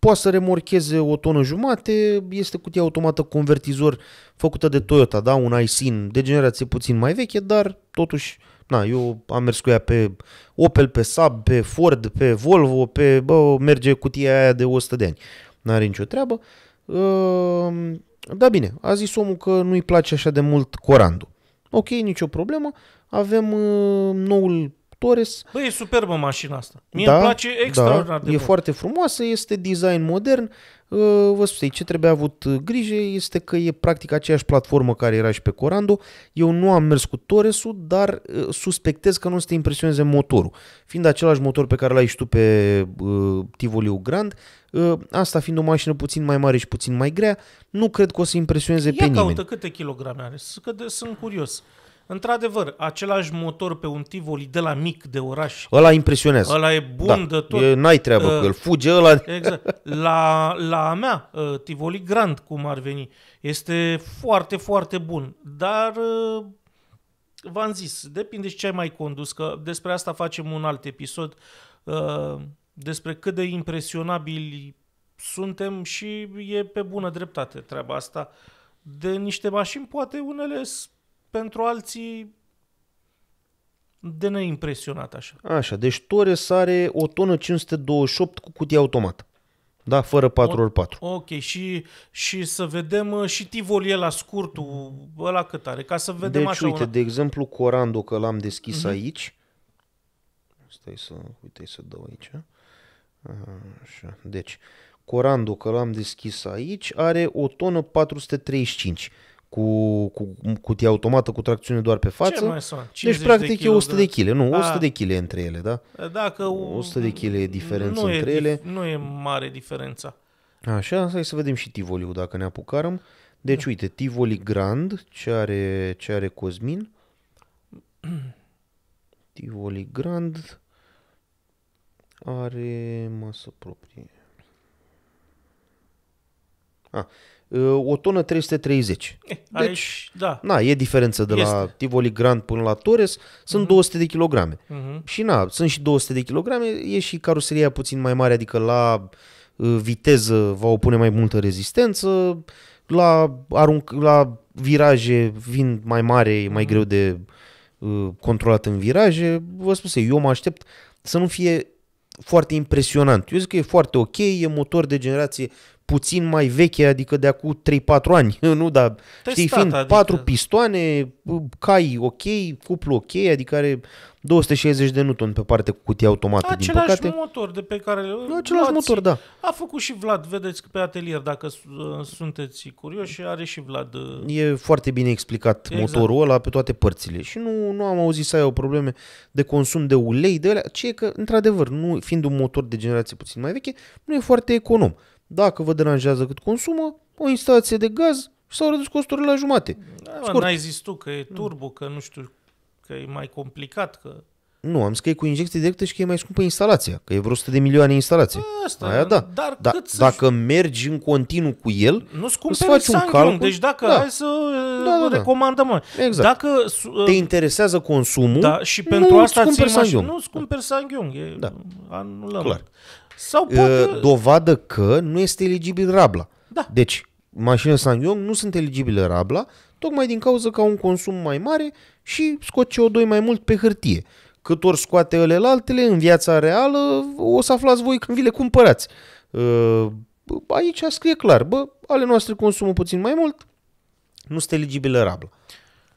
poate să remorcheze o tonă jumate, este cutia automată convertizor făcută de Toyota, da, un iSIN de generație puțin mai veche, dar totuși, na, eu am mers cu ea pe Opel, pe Saab, pe Ford, pe Volvo, pe, bă, merge cutia aia de 100 de ani. N-are nicio treabă. Uh, da, bine, a zis omul că nu-i place așa de mult Corando. Ok, nicio problemă. Avem uh, noul Torres. Băi, e superbă mașina asta. Mie da, îmi place extraordinar da, de E mult. foarte frumoasă, este design modern. Uh, vă spun, ce trebuie avut uh, grijă este că e practic aceeași platformă care era și pe Corando. Eu nu am mers cu Torresul, dar uh, suspectez că nu o să te impresioneze motorul. Fiind același motor pe care l-ai și tu pe uh, Tivoliu Grand, uh, asta fiind o mașină puțin mai mare și puțin mai grea, nu cred că o să impresioneze Ia pe nimeni. caută câte kilograme are, că de, sunt curios. Într-adevăr, același motor pe un Tivoli de la mic, de oraș. Ăla impresionează. Ăla e bun da. de tot. E, n-ai treabă uh, cu el. Fuge ăla. Exact. La, la a mea, uh, Tivoli Grand, cum ar veni, este foarte, foarte bun. Dar uh, v-am zis, depinde și ce ai mai condus, că despre asta facem un alt episod, uh, despre cât de impresionabili suntem și e pe bună dreptate treaba asta. De niște mașini, poate unele pentru alții de neimpresionat așa. Așa, deci Torres are o tonă 528 cu cutie automată. Da, fără 4x4. Ok, și, și să vedem uh, și Tivoli la scurtul, ăla cât are, ca să vedem deci, așa uite, una. de exemplu, Corando, că l-am deschis Mhm. aici. Stai să, uite să dau aici. Așa, deci, Corando, că l-am deschis aici, are o tonă 435 cu, cu cutie automată, cu tracțiune doar pe față. Ce mai sunt? Deci, 50 practic, e kilo 100 de kg. Nu, A. 100 de kg între ele, da? Dacă 100 de kg e diferență nu între e, dif- ele. Nu e mare diferența. Așa, hai să vedem și Tivoliul dacă ne apucăm. Deci, uite, Tivoli Grand, ce are, ce are Cosmin? Tivoli Grand are masă proprie. A, o tonă 330. Eh, Deci, aici, da. na, e diferență de la Este. Mhm. Tivoli Grand până la Torres, sunt 200 de kilograme. Mhm. Și na, sunt și 200 de kilograme, e și caroseria puțin mai mare, adică la uh, viteză va opune mai multă rezistență, la, arunc, la viraje fiind mai mare, e mai greu de uh, controlat în viraje. Vă spus eu, mă aștept să nu fie foarte impresionant. Eu zic că e foarte ok, e motor de generație puțin mai veche, adică de acum 3-4 ani, nu, dar știi, Testat, fiind adică- patru pistoane, cai ok, cuplu ok, adică are 260 de newton pe parte cu cutie automată, din Același păcate. motor de pe care Nu, același luați- motor, da. A făcut și Vlad, vedeți pe atelier, dacă uh, sunteți curioși, are și Vlad. uh, E foarte bine explicat Exact. motorul ăla pe toate părțile și nu, nu am auzit să ai o probleme de consum de ulei, de alea, ce e că, într-adevăr, nu, fiind un motor de generație puțin mai veche, nu e foarte econom. Dacă vă deranjează cât consumă, o instalație de gaz și s-au redus costurile la jumate. Da, mă, Scurt. n-ai zis tu că e turbo, că nu știu, că e mai complicat, că... Nu, am zis că e cu injecție directă și că e mai scumpă instalația, că e vreo 100 de milioane instalație. Asta, Aia da. Dar Da, cât să dacă mergi în continuu cu el, Nu-ți îți cumperi faci un Sangyong, calcul. deci dacă, Da. hai să Da, da, da, da. recomandăm, mă. Exact. Dacă, su- te interesează consumul, da, și pentru nu asta îți ții cumperi mașini, Sangyong. nu-ți cumperi Sangyong, e, Da. anulăm. Clar. Sau poate, Uh, dovadă că nu este eligibil Rabla. Da. Deci, mașinile Sangyong nu sunt eligibile Rabla, tocmai din cauza că au un consum mai mare și scot CO2 mai mult pe hârtie. Cât ori scoate altele în viața reală, o să aflați voi când vi le cumpărați. Uh, aici scrie clar, bă, ale noastre consumă puțin mai mult, nu sunt eligibile Rabla.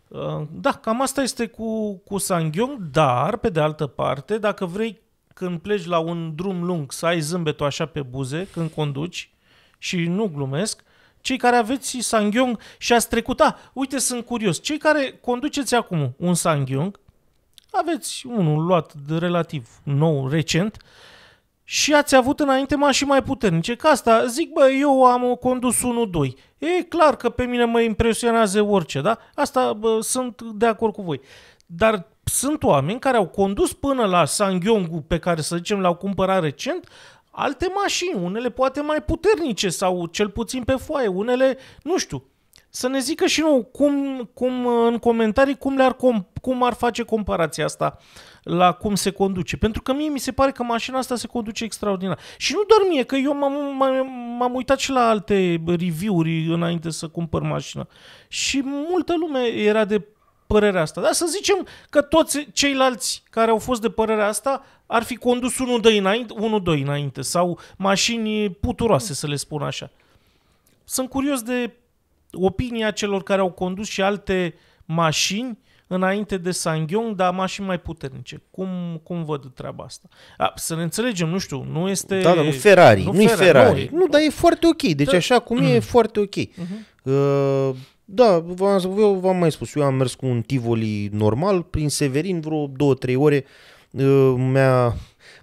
Uh, Da, cam asta este cu, cu Sangyong, dar, pe de altă parte, dacă vrei când pleci la un drum lung să ai zâmbetul așa pe buze când conduci, și nu glumesc, cei care aveți Sangyong și ați trecut, a, uite, sunt curios, cei care conduceți acum un Sangyong, aveți unul luat de relativ nou, recent, și ați avut înainte mașini mai puternice. Că asta, zic, bă, eu am o condus 1-2. E clar că pe mine mă impresionează orice, da? Asta bă, sunt de acord cu voi. Dar sunt oameni care au condus până la Sangyong pe care să zicem l-au cumpărat recent, alte mașini, unele poate mai puternice sau cel puțin pe foaie, unele, nu știu, să ne zică și nou cum, cum în comentarii cum, le-ar com- cum ar face comparația asta la cum se conduce. Pentru că mie mi se pare că mașina asta se conduce extraordinar. Și nu doar mie, că eu m-am, m-am, m-am uitat și la alte review-uri înainte să cumpăr mașina. Și multă lume era de părerea asta. Dar să zicem că toți ceilalți care au fost de părerea asta ar fi condus 1-2 înainte, 1-2 înainte sau mașini puturoase, să le spun așa. Sunt curios de opinia celor care au condus și alte mașini înainte de Sangyong, dar mașini mai puternice. Cum, cum văd treaba asta? A, să ne înțelegem, nu știu, nu este... Da, da, nu Ferrari, nu, nu e Ferrari. nu, Nu, dar e foarte ok. Deci Da. așa cum e, e foarte ok. Uh, da, v-am, eu v-am mai spus, eu am mers cu un Tivoli normal prin Severin vreo 2-3 ore. Uh, mi-a,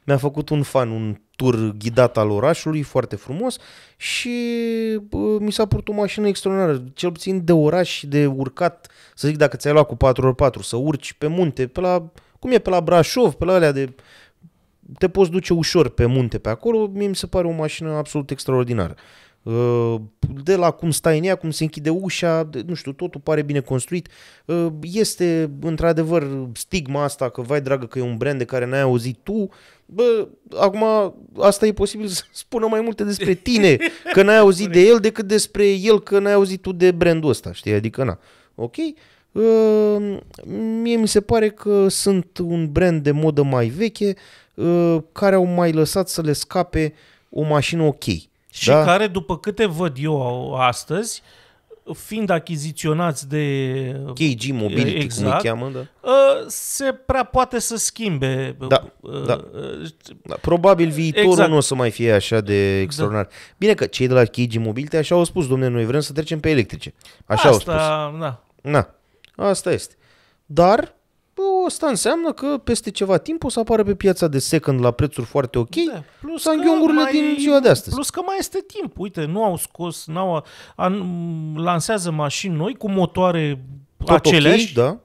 mi-a făcut un fan, un tur ghidat al orașului, foarte frumos și uh, mi s-a părut o mașină extraordinară, cel puțin de oraș și de urcat, să zic dacă ți-ai luat cu 4x4, să urci pe munte, pe la, cum e pe la Brașov, pe la alea de te poți duce ușor pe munte pe acolo, mie mi se pare o mașină absolut extraordinară. Uh, De la cum stai în ea, cum se închide ușa, de- nu știu, totul pare bine construit. Uh, Este, într-adevăr, stigma asta că, vai dragă, că e un brand de care n-ai auzit tu. Bă, acum, asta e posibil să spună mai multe despre tine, că n-ai auzit de el, decât despre el că n-ai auzit tu de brandul ăsta, știi? Adică, na, ok? Uh, mie mi se pare că sunt un brand de modă mai veche uh, care au mai lăsat să le scape o mașină ok. Și Da. care, după câte văd eu astăzi, fiind achiziționați de... KG Mobility, cum îi exact, cheamă, da? uh, se prea poate să schimbe. Da, uh, da. uh, Da, probabil viitorul Exact. nu o să mai fie așa de extraordinar. Bine că cei de la KG Mobility așa au spus, domne, noi vrem să trecem pe electrice. Așa au spus. Asta, da. Na, asta este. Dar bă, asta înseamnă că peste ceva timp o să apară pe piața de second la prețuri foarte ok Da, plus sanghiongurile că din ziua de astăzi. Plus că mai este timp. Uite, nu au scos, n-au, an, lansează mașini noi cu motoare Tot aceleași. ok, da?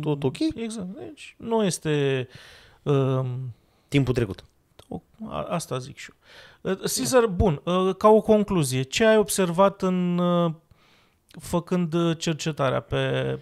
Tot ok? Exact. Deci nu este... Uh, Timpul trecut. o- a, asta zic și eu. Uh, Caesar, bun, uh, ca o concluzie, ce ai observat în uh, făcând uh, cercetarea pe...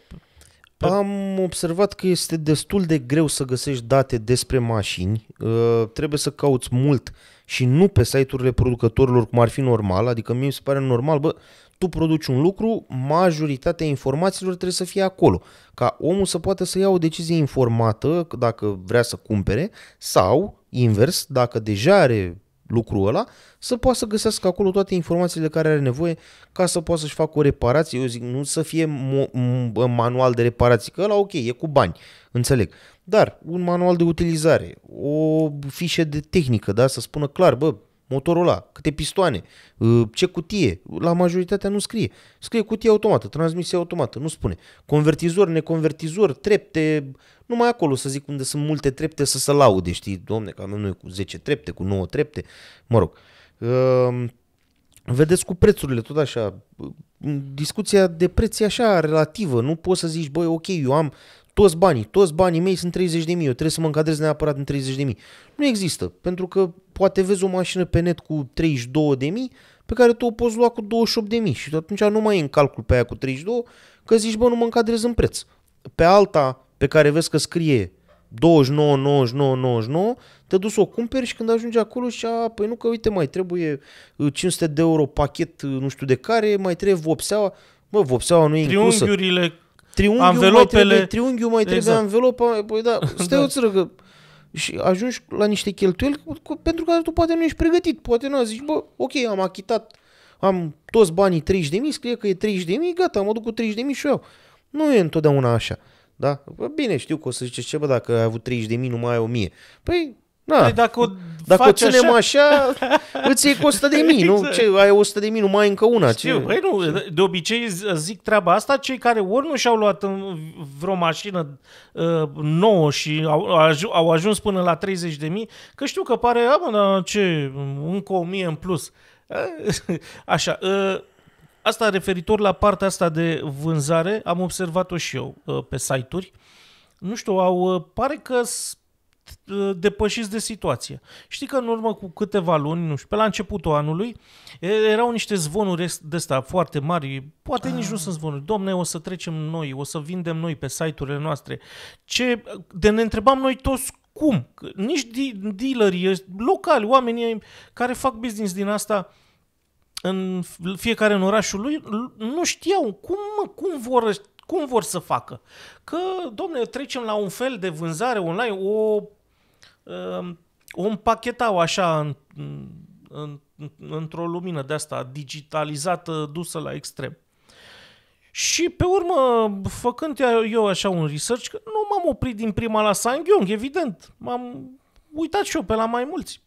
Pe- Am observat că este destul de greu să găsești date despre mașini. Uh, trebuie să cauți mult și nu pe site-urile producătorilor cum ar fi normal. Adică mie mi se pare normal, bă, tu produci un lucru, majoritatea informațiilor trebuie să fie acolo. Ca omul să poată să ia o decizie informată dacă vrea să cumpere sau, invers, dacă deja are lucrul ăla, să poată să găsească acolo toate informațiile de care are nevoie ca să poată să-și facă o reparație. Eu zic, nu să fie mo- m- manual de reparație, că ăla ok, e cu bani, înțeleg. Dar un manual de utilizare, o fișă de tehnică, da, să spună clar, bă, motorul ăla, câte pistoane, uh, ce cutie, la majoritatea nu scrie. Scrie cutie automată, transmisie automată, nu spune. Convertizor, neconvertizor, trepte, numai acolo să zic unde sunt multe trepte să se laude, știi, domne, că avem noi cu 10 trepte, cu 9 trepte, mă rog. Uh, Vedeți cu prețurile, tot așa, discuția de preț e așa relativă, nu poți să zici, băi, ok, eu am toți banii, toți banii mei sunt 30 de mii, eu trebuie să mă încadrez neapărat în 30 de mii. Nu există, pentru că poate vezi o mașină pe net cu 32 de mii, pe care tu o poți lua cu 28 de mii și atunci nu mai e în calcul pe aia cu 32, că zici, bă, nu mă încadrez în preț. Pe alta, pe care vezi că scrie 29, 99, 99, te duci să o cumperi și când ajungi acolo și a, păi nu că uite mai trebuie uh, 500 de euro pachet uh, nu știu de care, mai trebuie vopseaua, bă, vopseaua nu e inclusă. Triunghiurile Triunghiul mai Anvelopele- trebuie, triunghiul mai trebuie Exact. anvelopa, păi da, stai Da. o țără că și ajungi la niște cheltuieli cu- cu- pentru care tu poate nu ești pregătit, poate nu zici, bă, ok, am achitat, am toți banii 30 de mii, scrie că e 30 de mii, gata, mă duc cu 30 de mii și o iau. Nu e întotdeauna așa, da? Bă, bine, știu că o să ziceți, ce bă, dacă ai avut 30 de mii, nu mai ai 1000. Păi, na, Păi dacă o dacă o faci ținem așa, așa, îți iei cu 100 de mii, nu? Exact. Ce, ai 100 de mii, nu mai ai încă una. Știu, Ce? băi, nu, de obicei z- zic treaba asta, cei care ori nu și-au luat în vreo mașină uh, nouă și au, au aju- au ajuns până la 30 de mii, că știu că pare, a, mă, dar ce, încă o mie în plus. Așa, uh, asta referitor la partea asta de vânzare, am observat-o și eu uh, pe site-uri. Nu știu, au, uh, pare că s- uh, depășiți de situație. Știi că în urmă cu câteva luni, nu știu, pe la începutul anului, e- erau niște zvonuri es- de astea foarte mari, poate nici nu sunt zvonuri. Domne, o să trecem noi, o să vindem noi pe site-urile noastre. Ce, de ne întrebam noi toți cum. Că Nici di- dealerii locali, oamenii care fac business din asta în fiecare în orașul lui, nu știau cum, mă, cum vor cum vor să facă. Că, domne, trecem la un fel de vânzare online, o, um, o împachetau așa în, în, într-o lumină de asta digitalizată, dusă la extrem. Și pe urmă, făcând eu așa un research, că nu m-am oprit din prima la Sangyong, evident. M-am uitat și eu pe la mai mulți.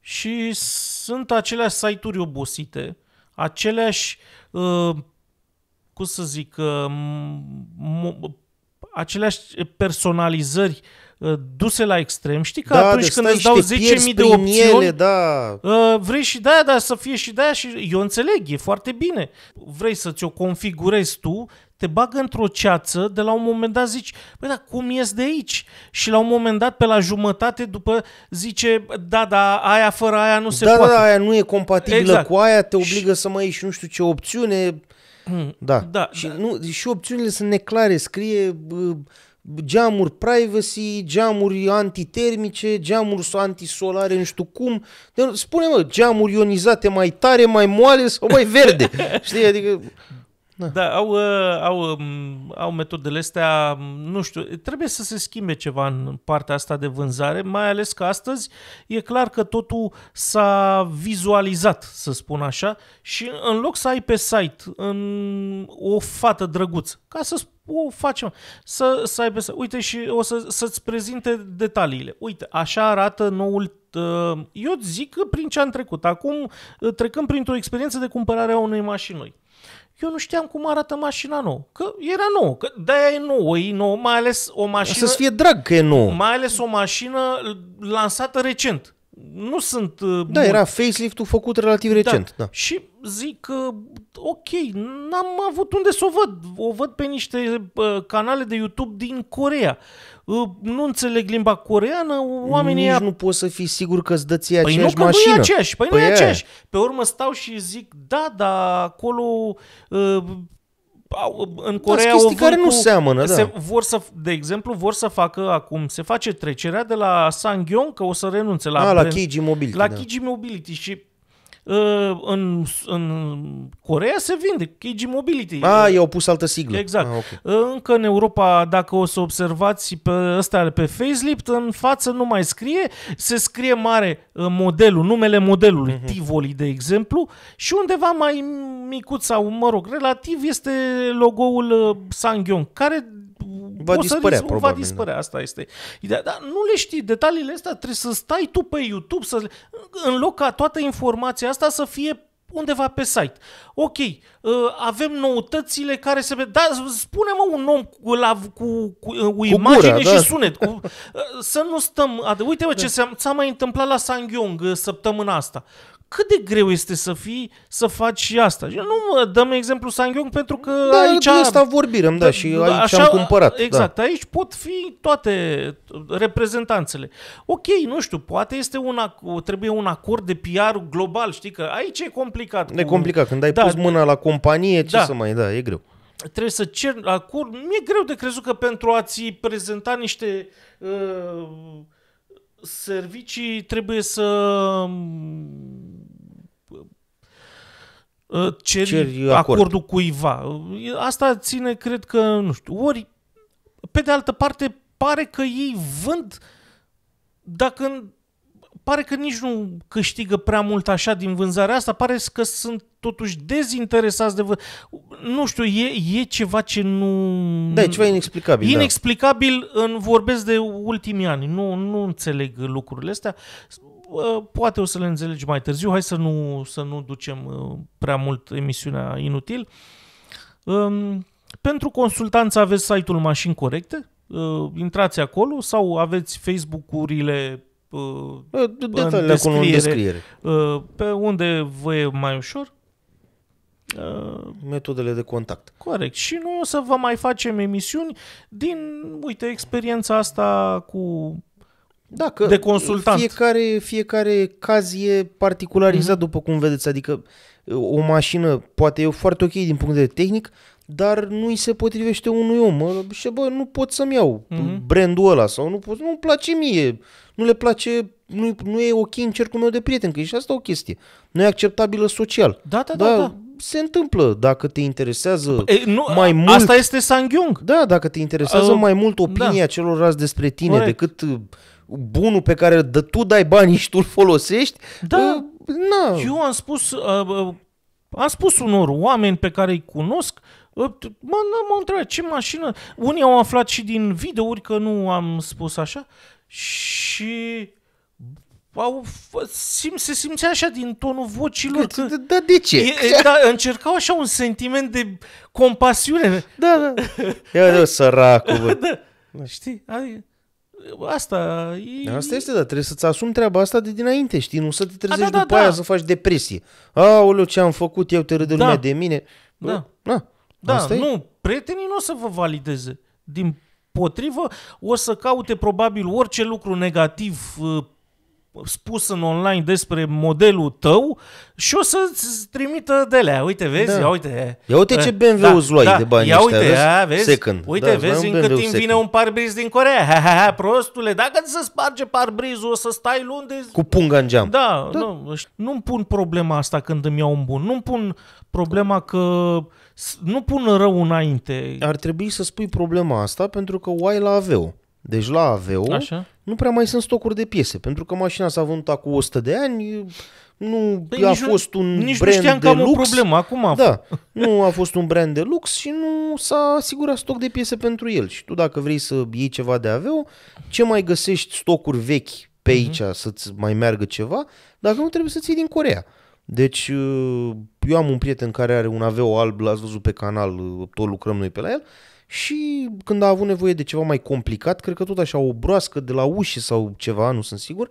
Și sunt aceleași site-uri obosite, aceleași, uh, cum să zic, uh, mo- aceleași personalizări uh, duse la extrem. Știi că da, atunci de când stai îți dau și te 10.000 pierzi de prin opțiuni, ele, da. Uh, vrei și de-aia, dar să fie și de-aia și eu înțeleg, e foarte bine. Vrei să ți-o configurezi tu, te bagă într-o ceață, de la un moment dat zici, băi, dar cum ies de aici? Și la un moment dat, pe la jumătate, după, zice, da, da, aia fără aia nu se da, poate. da, aia nu e compatibilă Exact. cu aia, te obligă să mai iei și nu știu ce opțiune. Da. da, și, Nu, și opțiunile sunt neclare, scrie bă, geamuri privacy, geamuri antitermice, geamuri antisolare, nu știu cum. De, spune mă, geamuri ionizate mai tare, mai moale sau mai verde. Știi, adică Da. Da, au, uh, au, um, au metodele astea, um, nu știu, trebuie să se schimbe ceva în partea asta de vânzare, mai ales că astăzi e clar că totul s-a vizualizat, să spun așa, și în loc să ai pe site în o fată drăguță, ca să o facem, să, să ai pe site, uite și o să, să-ți prezinte detaliile. Uite, așa arată noul uh, eu zic că prin ce am trecut. Acum uh, trecând printr-o experiență de cumpărare a unei mașini noi eu nu știam cum arată mașina nouă. Că era nouă, că de-aia e nouă, e nouă, mai ales o mașină... Să-ți fie drag că e nouă. Mai ales o mașină lansată recent. Nu sunt... uh, Da, mult- era facelift-ul făcut relativ recent. Da. Și zic că, ok, n-am avut unde să o văd. O văd pe niște uh, canale de YouTube din Corea. Uh, nu înțeleg limba coreană, oamenii Nici ăia nu poți să fii sigur că îți dă ție Păi nu aceeași că mașină. nu e aceeași, păi, Păi nu e aia. aceeași. Pe urmă stau și zic, da, dar acolo uh, au, în Corea chestii o vând care nu cu, seamănă, da. se, vor să, de exemplu, vor să facă acum, se face trecerea de la Sangyong, că o să renunțe la, La, ah, la brand- KG Mobility. la da. Kiji Mobility și uh, în, în Corea se vinde Kiji Mobility. Ah, i-au pus altă siglă. Exact. Ah, ok. Încă în Europa, dacă o să observați pe ăsta pe facelift, în față nu mai scrie, se scrie mare uh, modelul, numele modelului, Mhm. uh-huh. Tivoli, de exemplu, și undeva mai micuț sau, mă rog, relativ este logo-ul uh, Sangyong, care Va o să dispărea, ris- Va probabil, dispărea, asta este ideea. Dar nu le știi, detaliile astea trebuie să stai tu pe YouTube, să, le- în loc ca toată informația asta să fie undeva pe site. Ok, uh, avem noutățile care se... ved- Da, spune-mă un om cu, la, cu, cu, uh, cu imagine gura, și da. sunet. Cu, uh, să nu stăm... Ad- Uite, mă, ce s-a, s-a mai întâmplat la Sangyong uh, săptămâna asta. Cât de greu este să fii, să faci și asta? Și nu mă dăm exemplu Sangyong pentru că Da, aici... de asta vorbim, da, și aici am cumpărat. Exact, Da. aici pot fi toate reprezentanțele. Ok, nu știu, poate este un, ac- trebuie un acord de PR global, știi că aici e complicat. E cu- complicat. Când ai Da, pus mâna la companie, ce da. să mai... Da, e greu. Trebuie să cer acord. Mi-e greu de crezut că pentru a-ți prezenta niște uh, servicii trebuie să uh, ceri, Ceri ceri acord. acordul cuiva. Asta ține, cred că, nu știu, ori, pe de altă parte, pare că ei vând dacă pare că nici nu câștigă prea mult așa din vânzarea asta, pare că sunt totuși dezinteresați de vă... Nu știu, e, e ceva ce nu... Da, e ceva inexplicabil. da. Inexplicabil, în vorbesc de ultimii ani. Nu, nu înțeleg lucrurile astea. Uh, Poate o să le înțelegi mai târziu. Hai să nu, să nu ducem uh, prea mult emisiunea inutil. Um, Pentru consultanță aveți site-ul Mașini Corecte. Uh, Intrați acolo sau aveți Facebook-urile uh, Da, Detaliile acolo în descriere. descriere. uh, pe unde vă e mai ușor. Uh, Metodele de contact. Corect. Și noi o să vă mai facem emisiuni din, uite, experiența asta cu... Da, că De consultant. Fiecare, fiecare caz e particularizat, mm-hmm. după cum vedeți. Adică o mașină poate e foarte ok din punct de vedere tehnic, dar nu îi se potrivește unui om. Mă, Și bă, nu pot să-mi iau Mhm. mm-hmm. brandul ăla sau nu pot, nu-mi place mie, nu le place, nu, nu e ok în cercul meu de prieteni, că e și asta o chestie. Nu e acceptabilă social. Da, da, da. da. se întâmplă dacă te interesează E, nu, mai mult. Asta este Sangyong. Da, dacă te interesează Uh, mai mult opinia da. celorlalți despre tine Corect. decât uh, bunul pe care dă, tu dai banii și tu îl folosești, Da. uh, na. Eu am spus, uh, uh, am spus unor oameni pe care îi cunosc, uh, mă, m-au întrebat ce mașină. Unii au aflat și din videouri că nu am spus așa și au, f- sim, se simțea așa din tonul vocilor că... Da, da, de ce? E, e, da, încercau așa un sentiment de compasiune. Da, da. Ia de săracul, bă. Da. Știi? Ai, asta e... Asta este, da, trebuie să-ți asumi treaba asta de dinainte, știi? Nu să te trezești da, da, după da. aia să faci depresie. Aoleu, ce am făcut, eu te râde Da. lumea de mine. Bă, Da. Na, Da, asta e. nu, prietenii nu o să vă valideze. Din potrivă, o să caute probabil orice lucru negativ uh, spus în online despre modelul tău și o să-ți trimită de alea. Uite, vezi? Da. Ia uite. Ia uite ce Eh, BMW îți luai de banii Ia ăștia, uite, vezi? ia, vezi? Second. Uite, Da, îți luai vezi, un în cât BMW timp vine second. un parbriz din Corea. Ha, ha, ha, prostule, dacă ți se sparge parbrizul, o să stai luni de... Cu punga în geam. Da, da. Nu, nu-mi pun problema asta când îmi iau un bun. Nu-mi pun problema că... Nu pun rău înainte. Ar trebui să spui problema asta pentru că o ai la Aveo. Deci la Aveo Așa? nu prea mai sunt stocuri de piese, pentru că mașina s-a vândut acum 100 de ani, nu Păi a nici nu- fost un Nici nu brand știam că de am o lux. problemă. Acum Da, nu a fost un brand de lux și nu s-a asigurat stoc de piese pentru el. Și tu dacă vrei să iei ceva de Aveo, ce mai găsești stocuri vechi pe Mhm. aici să-ți mai meargă ceva, dacă nu trebuie să-ți iei din Corea. Deci uh, eu am un prieten care are un Aveo alb, l-ați văzut pe canal, uh, tot lucrăm noi pe la el, și când a avut nevoie de ceva mai complicat, cred că tot așa o broască de la ușă sau ceva, nu sunt sigur,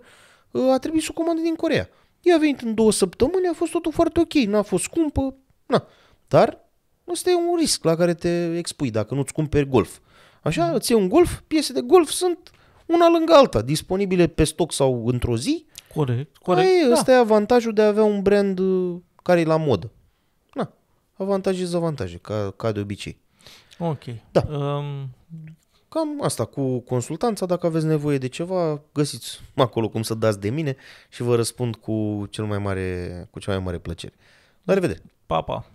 uh, a trebuit să o comandă din Corea. Ea a venit în două săptămâni, a fost totul foarte ok, n-a fost scumpă, na. Dar ăsta e un risc la care te expui dacă nu-ți cumperi golf. Așa, îți iei un golf, piese de golf sunt una lângă alta, disponibile pe stoc sau într-o zi. Corect, corect. Corect, e, da. ăsta e avantajul de a avea un brand uh, care e la modă. Na, avantaje, dezavantaje, ca, ca de obicei. Ok. Da. Um, Cam asta cu consultanța, dacă aveți nevoie de ceva, găsiți acolo cum să dați de mine și vă răspund cu cel mai mare, cu cea mai mare plăcere. La revedere! pa, pa.